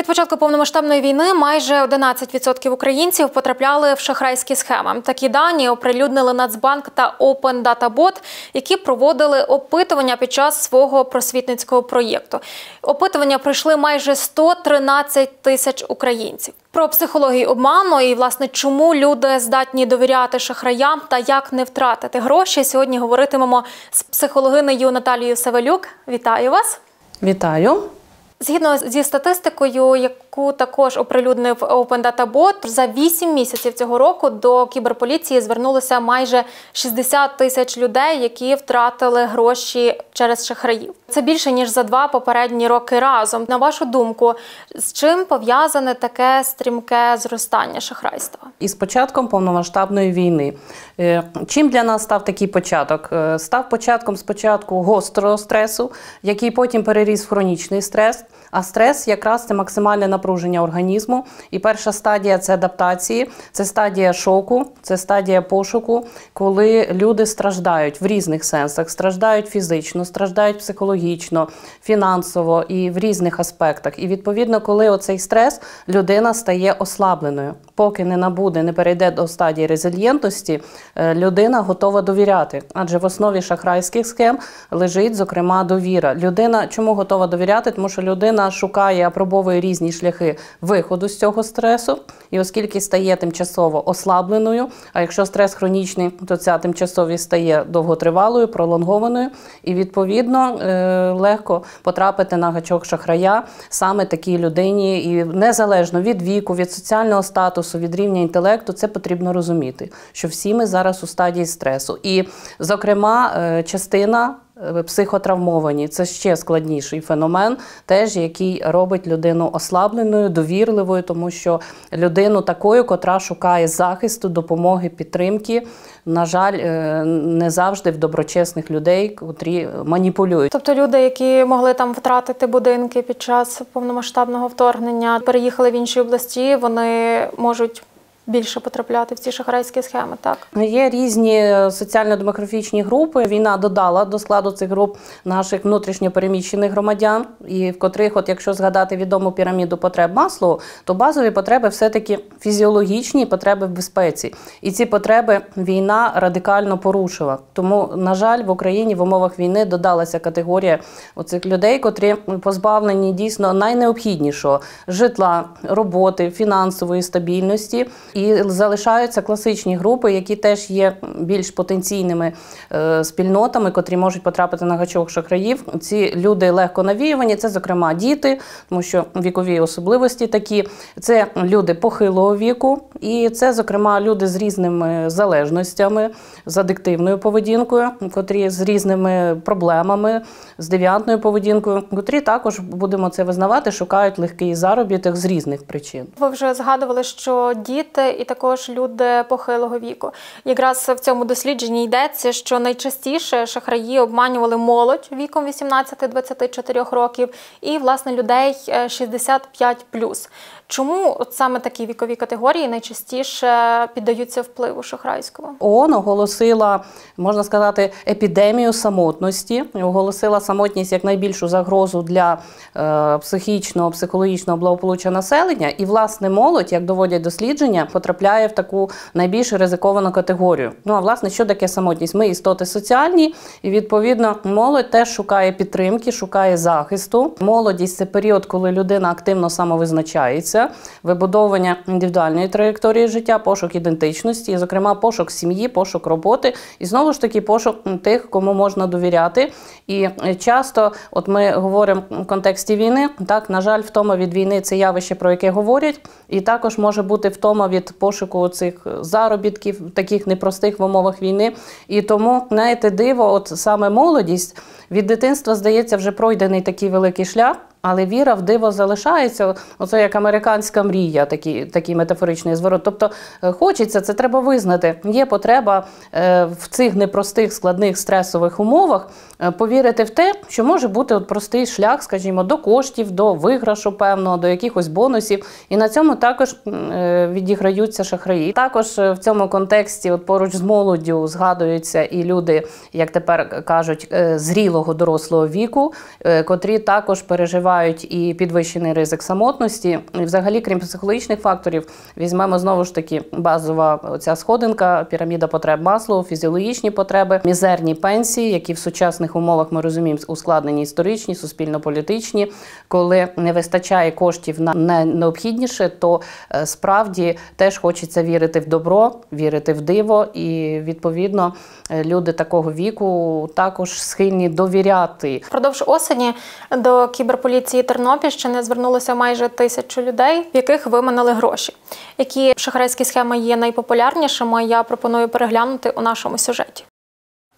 Від початку повномасштабної війни майже 11% українців потрапляли в шахрайські схеми. Такі дані оприлюднили Нацбанк та Open Data Bot, які проводили опитування під час свого просвітницького проєкту. Опитування пройшли майже 113 тисяч українців. Про психологію обману і власне чому люди здатні довіряти шахраям та як не втратити гроші. Сьогодні говоритимемо з психологинею Наталією Савелюк. Вітаю вас! Вітаю. Згідно зі статистикою, яку також оприлюднив Open Data Bot, за 8 місяців цього року до кіберполіції звернулося майже 60 тисяч людей, які втратили гроші через шахраїв. Це більше ніж за два попередні роки разом. На вашу думку, з чим пов'язане таке стрімке зростання шахрайства? Із початком повномасштабної війни. Е, Чим для нас став такий початок? Е, Став початком спочатку гострого стресу, який потім переріс в хронічний стрес. А стрес якраз це максимальне напруження організму. І перша стадія це адаптації, це стадія шоку, це стадія пошуку, коли люди страждають в різних сенсах, страждають фізично, страждають психологічно, фінансово і в різних аспектах. І відповідно, коли оцей стрес, людина стає ослабленою. Поки не набуде, не перейде до стадії резильєнтності, е, людина готова довіряти. Адже в основі шахрайських схем лежить, зокрема, довіра. Людина чому готова довіряти? Тому що людина шукає, апробовує різні шляхи виходу з цього стресу, і оскільки стає тимчасово ослабленою, а якщо стрес хронічний, то ця тимчасовість стає довготривалою, пролонгованою, і відповідно е, легко потрапити на гачок шахрая саме такій людині, і незалежно від віку, від соціального статусу, від рівня інтелекту, це потрібно розуміти, що всі ми зараз у стадії стресу. І, зокрема, е, частина. Психотравмовані це ще складніший феномен, теж який робить людину ослабленою, довірливою, тому що людину такою, котра шукає захисту, допомоги, підтримки, на жаль, е, не завжди в доброчесних людей, котрі маніпулюють. Тобто люди, які могли там втратити будинки під час повномасштабного вторгнення, переїхали в інші області, вони можуть більше потрапляти в ці шахрайські схеми, так? Є різні соціально-демографічні групи. Війна додала до складу цих груп наших внутрішньопереміщених громадян, і в котрих, от якщо згадати відому піраміду потреб Маслоу, то базові потреби все-таки фізіологічні потреби в безпеці. І ці потреби війна радикально порушила. Тому, на жаль, в Україні в умовах війни додалася категорія оцих людей, котрі позбавлені дійсно найнеобхіднішого житла, роботи, фінансової стабільності. Залишаються класичні групи, які теж є більш потенційними е, спільнотами, котрі можуть потрапити на гачок шахраїв. Ці люди легко навіювані. Це, зокрема, діти, тому що вікові особливості такі. Це люди похилого віку, і це, зокрема, люди з різними залежностями, з адиктивною поведінкою, котрі з різними проблемами, з девіантною поведінкою, котрі також будемо це визнавати, шукають легкий заробіток з різних причин. Ви вже згадували, що діти і також люди похилого віку. Якраз в цьому дослідженні йдеться, що найчастіше шахраї обманювали молодь віком 18-24 років і власне людей е, 65+. Чому от саме такі вікові категорії найчастіше піддаються впливу шахрайського? ООН оголосила, можна сказати, епідемію самотності. Оголосила самотність як найбільшу загрозу для е, психічного, психологічного благополуччя населення. І, власне, молодь, як доводять дослідження, потрапляє в таку найбільш ризиковану категорію. Ну а власне, що таке самотність? Ми істоти соціальні, і відповідно молодь теж шукає підтримки, шукає захисту. Молодість це період, коли людина активно самовизначається, вибудовування індивідуальної траєкторії життя, пошук ідентичності, і, зокрема, пошук сім'ї, пошук роботи, і знову ж таки пошук тих, кому можна довіряти. І е, часто, от ми говоримо в контексті війни, так на жаль, втома від війни це явище, про яке говорять, і також може бути втома від пошуку цих заробітків, таких непростих в умовах війни. І тому, знаєте, диво, от саме молодість від дитинства здається вже пройдений такий великий шлях. Але віра в диво залишається. Оце як американська мрія, такий, такий метафоричний зворот. Тобто е, хочеться, це треба визнати. Є потреба е, в цих непростих, складних стресових умовах е, повірити в те, що може бути от простий шлях, скажімо, до коштів, до виграшу певного, до якихось бонусів. І на цьому також відіграються шахраї. Також в цьому контексті, от поруч з молоддю, згадуються і люди, як тепер кажуть, зрілого дорослого віку, котрі також переживають відчувають і підвищений ризик самотності. І взагалі, крім психологічних факторів, візьмемо знову ж таки базова ця сходинка, піраміда потреб масло, фізіологічні потреби, мізерні пенсії, які в сучасних умовах ми розуміємо ускладнені історичні, суспільно-політичні. Коли не вистачає коштів на найнеобхідніше, то е, справді теж хочеться вірити в добро, вірити в диво, і відповідно е, люди такого віку також схильні довіряти. Впродовж осені до кіберполіції Тернопільщини звернулося майже тисячу людей, в яких виманили гроші. Які шахрайські схеми є найпопулярнішими, я пропоную переглянути у нашому сюжеті.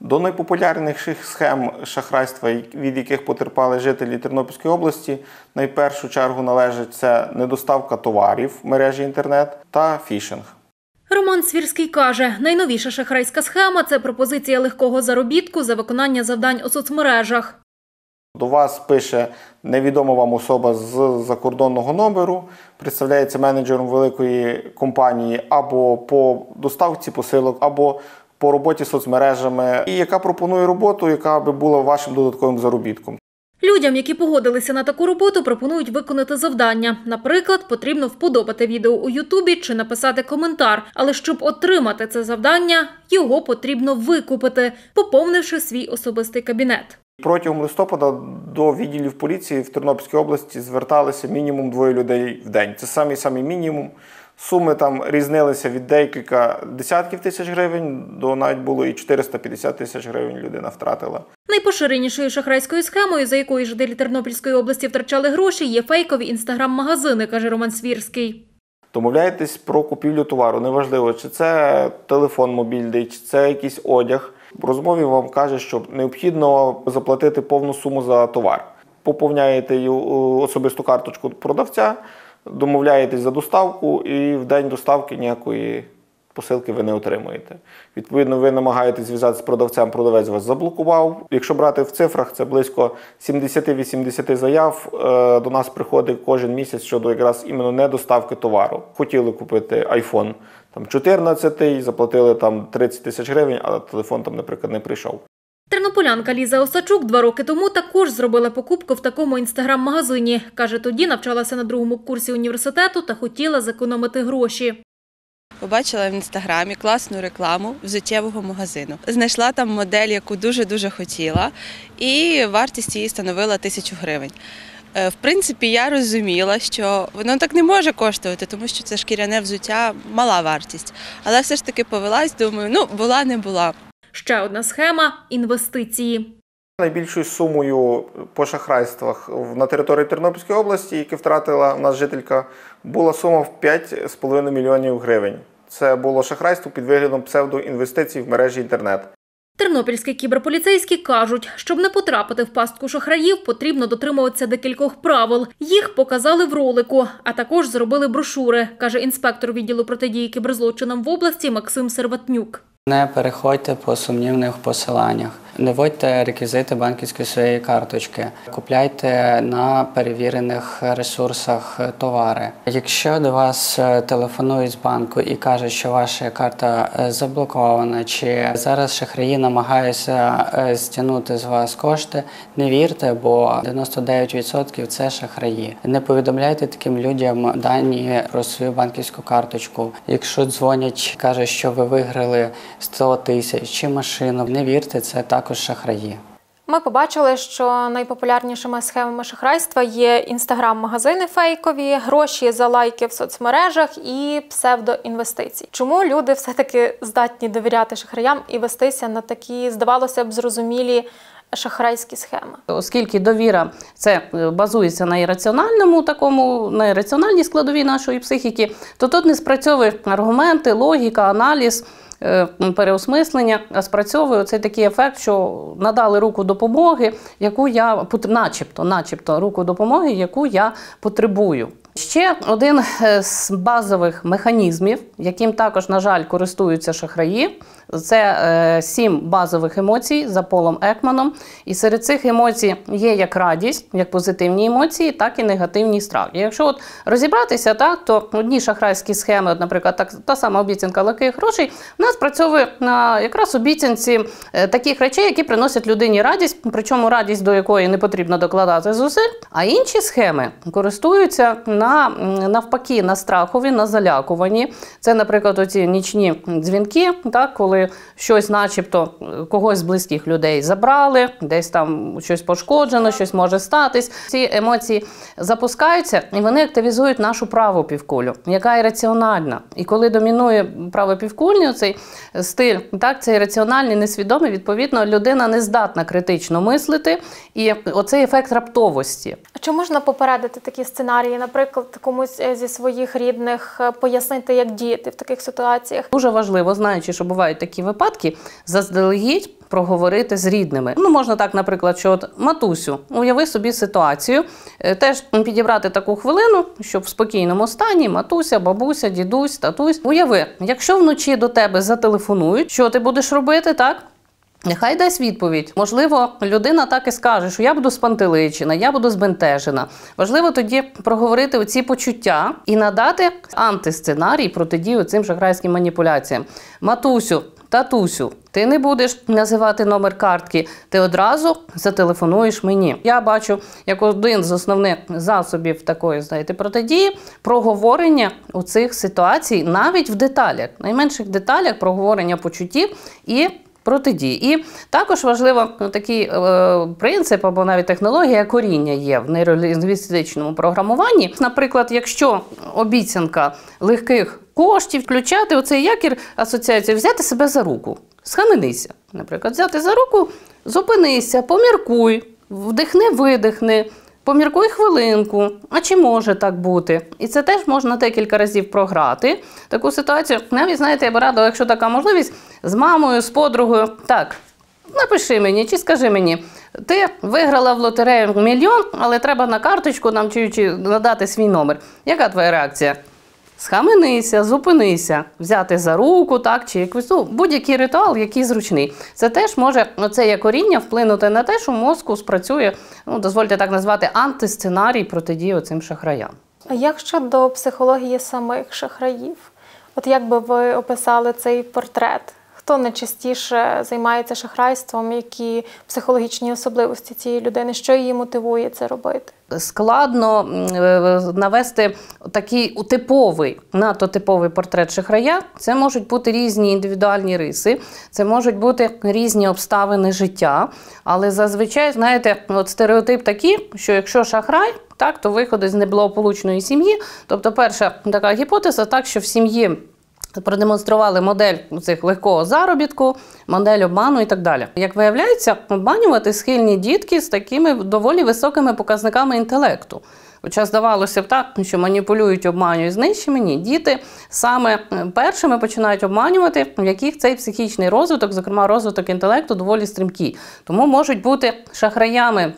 До найпопулярніших схем шахрайства, від яких потерпали жителі Тернопільської області, найпершу чергу належить це недоставка товарів в мережі інтернет та фішинг. Роман Свірський каже, найновіша шахрайська схема це пропозиція легкого заробітку за виконання завдань у соцмережах. До вас пише невідома вам особа з закордонного номеру, представляється менеджером великої компанії або по доставці посилок, або по роботі з соцмережами, і яка пропонує роботу, яка би була вашим додатковим заробітком. Людям, які погодилися на таку роботу, пропонують виконати завдання. Наприклад, потрібно вподобати відео у Ютубі чи написати коментар. Але щоб отримати це завдання, його потрібно викупити, поповнивши свій особистий кабінет. Протягом листопада до відділів поліції в Тернопільській області зверталися мінімум двоє людей в день. Це самий самий мінімум. Суми там різнилися від декілька десятків тисяч гривень до навіть було і 450 тисяч гривень людина втратила. Найпоширенішою шахрайською схемою, за якою жителі Тернопільської області втрачали гроші, є фейкові інстаграм-магазини, каже Роман Свірський. Домовляєтесь про купівлю товару. Неважливо, чи це телефон мобільний, чи це якийсь одяг. В розмові вам каже, що необхідно заплатити повну суму за товар. Поповняєте особисту карточку продавця, домовляєтесь за доставку, і в день доставки ніякої посилки ви не отримуєте. Відповідно, ви намагаєтесь зв'язатися з продавцем, продавець вас заблокував. Якщо брати в цифрах, це близько 70-80 заяв е, до нас приходить кожен місяць щодо якраз іменно недоставки товару. Хотіли купити iPhone там 14-й, заплатили там 30 тисяч гривень, але телефон там, наприклад, не прийшов. Тернополянка Ліза Осачук два роки тому також зробила покупку в такому інстаграм-магазині. Каже, тоді навчалася на другому курсі університету та хотіла зекономити гроші. Побачила в інстаграмі класну рекламу взуттєвого магазину. Знайшла там модель, яку дуже дуже хотіла, і вартість її становила тисячу гривень. Е, В принципі, я розуміла, що воно так не може коштувати, тому що це шкіряне взуття мала вартість. Але все ж таки повелась, думаю, ну була не була. Ще одна схема інвестиції. Найбільшою сумою по шахрайствах на території Тернопільської області, яку втратила в нас жителька, була сума в 5,5 мільйонів гривень. Це було шахрайство під виглядом псевдоінвестицій в мережі інтернет. Тернопільські кіберполіцейські кажуть, щоб не потрапити в пастку шахраїв, потрібно дотримуватися декількох правил. Їх показали в ролику, а також зробили брошури, каже інспектор відділу протидії кіберзлочинам в області Максим Серватнюк. Не переходьте по сумнівних посиланнях, не вводьте реквізити банківської своєї карточки, купляйте на перевірених ресурсах товари. Якщо до вас е, телефонують з банку і кажуть, що ваша карта е, заблокована, чи зараз шахраї намагаються е, стягнути з вас кошти, не вірте, бо 99% це шахраї. Не повідомляйте таким людям дані про свою банківську карточку. Якщо дзвонять, кажуть, що ви виграли 100 тисяч чи машину, не вірте, це також шахраї. Ми побачили, що найпопулярнішими схемами шахрайства є інстаграм-магазини фейкові, гроші за лайки в соцмережах і псевдоінвестиції. Чому люди все-таки здатні довіряти шахраям і вестися на такі, здавалося б, зрозумілі шахрайські схеми? Оскільки довіра це е, базується на ірраціональному такому, на ірраціональній складовій нашої психіки, то тут не спрацьовують аргументи, логіка, аналіз. Е, Переосмислення, а спрацьовує цей такий ефект, що надали руку допомоги, яку я начебто, начебто руку допомоги, яку я потребую. Ще один е, з базових механізмів, яким також, на жаль, користуються шахраї, це е, сім базових емоцій за Полом Екманом. І серед цих емоцій є як радість, як позитивні емоції, так і негативні страх. Якщо от розібратися, так, то одні шахрайські схеми, наприклад, так, та сама обіцянка легких грошей, у нас працьовує на якраз обіцянці е, таких речей, які приносять людині радість, причому радість до якої не потрібно докладати зусиль. А інші схеми користуються на навпаки на страхові, на залякуванні. Це, наприклад, оці нічні дзвінки, так, коли щось, начебто, е, когось з близьких людей забрали, десь там щось пошкоджено, щось може статись. Ці емоції запускаються і вони активізують нашу праву півкулю, яка ірраціональна. І коли домінує правопівкульний цей стиль, так, цей раціональний, несвідомий, відповідно, людина не здатна критично мислити. І оцей ефект раптовості. А чи можна попередити такі сценарії, наприклад, комусь е, зі своїх рідних е, пояснити, як діяти в таких ситуаціях? Дуже важливо, знаючи, що бувають такі випадки, заздалегідь проговорити з рідними. Ну, можна так, наприклад, що от матусю, уяви собі ситуацію, е, теж підібрати таку хвилину, щоб в спокійному стані матуся, бабуся, дідусь, татусь. Уяви, якщо вночі до тебе зателефонують, що ти будеш робити, так? Нехай дасть відповідь. Можливо, людина так і скаже, що я буду спантеличена, я буду збентежена. Важливо тоді проговорити оці почуття і надати антисценарій протидію цим шахрайським маніпуляціям. Матусю, татусю, ти не будеш називати номер картки, ти одразу зателефонуєш мені. Я бачу як один з основних засобів такої, знаєте, протидії проговорення у цих ситуацій навіть в деталях, найменших деталях проговорення почуттів і протидії. І також важливо ну, такий е, принцип або навіть технологія коріння є в нейролінгвістичному програмуванні. Наприклад, якщо обіцянка легких коштів включати оцей якір асоціацію, взяти себе за руку, схаменися. Наприклад, взяти за руку, зупинися, поміркуй, вдихни, видихни. Поміркуй хвилинку, а чи може так бути? І це теж можна декілька разів програти. Таку ситуацію, навіть знаєте, я би радила, якщо така можливість, з мамою, з подругою. Так, напиши мені чи скажи мені, ти виграла в лотерею мільйон, але треба на карточку нам чи надати свій номер. Яка твоя реакція? Схаменися, зупинися, взяти за руку, так, чи якусь ну, будь-який ритуал, який зручний. Це теж може оце як коріння вплинути на те, що мозку спрацює, ну дозвольте так назвати, антисценарій протидії цим шахраям. А як щодо психології самих шахраїв? От як би ви описали цей портрет? Хто найчастіше займається шахрайством? Які психологічні особливості цієї людини? Що її мотивує це робити? Складно е, навести такий типовий, надто типовий портрет шахрая. Це можуть бути різні індивідуальні риси, це можуть бути різні обставини життя. Але зазвичай, знаєте, от стереотип такий, що якщо шахрай, так, то виходить з неблагополучної сім'ї. Тобто, перша така гіпотеза, так, що в сім'ї продемонстрували модель цих легкого заробітку, модель обману і так далі. Як виявляється, обманювати схильні дітки з такими доволі високими показниками інтелекту. Хоча здавалося б так, що маніпулюють, обманюють з нижчими, ні. Діти саме е, першими починають обманювати, в яких цей психічний розвиток, зокрема розвиток інтелекту, доволі стрімкий. Тому можуть бути шахраями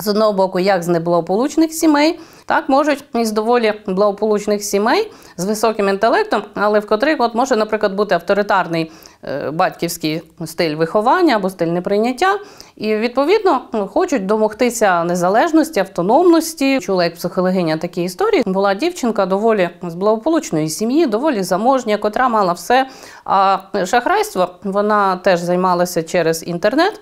з одного боку, як з неблагополучних сімей, так можуть із доволі благополучних сімей з високим інтелектом, але в котрих от може, наприклад, бути авторитарний е, батьківський стиль виховання або стиль неприйняття, і відповідно хочуть домогтися незалежності, автономності. Чула як психологиня такі історії. Була дівчинка доволі з благополучної сім'ї, доволі заможня, котра мала все. А шахрайство вона теж займалася через інтернет.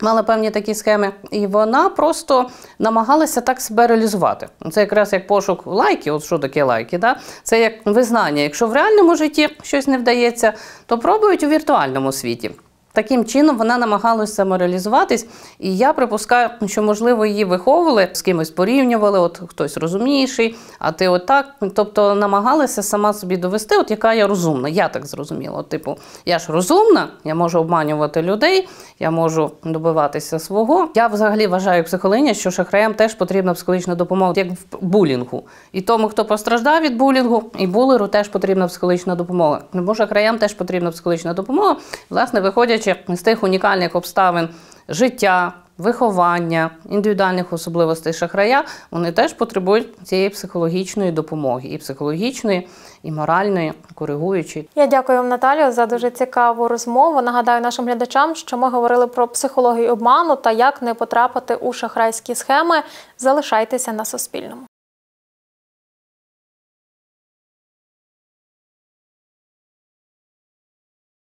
Мала певні такі схеми, і вона просто намагалася так себе реалізувати. Це якраз як пошук лайків. От що таке лайки? Да? Це як визнання. Якщо в реальному житті щось не вдається, то пробують у віртуальному світі. Таким чином вона намагалася самореалізуватись, і я припускаю, що можливо її виховували, з кимось порівнювали, от хтось розумніший, а ти отак. Тобто намагалася сама собі довести, от яка я розумна. Я так зрозуміла. От, типу, я ж розумна, я можу обманювати людей, я можу добиватися свого. Я взагалі вважаю психологиня, що шахраям теж потрібна психологічна допомога, як в булінгу. І тому, хто постраждав від булінгу, і булеру теж потрібна психологічна допомога. Тому шахраям теж потрібна психологічна допомога, власне, виходячи з тих унікальних обставин життя, виховання, індивідуальних особливостей шахрая, вони теж потребують цієї психологічної допомоги, і психологічної, і моральної, коригуючої. Я дякую вам, Наталію, за дуже цікаву розмову. Нагадаю нашим глядачам, що ми говорили про психологію обману та як не потрапити у шахрайські схеми. Залишайтеся на Суспільному.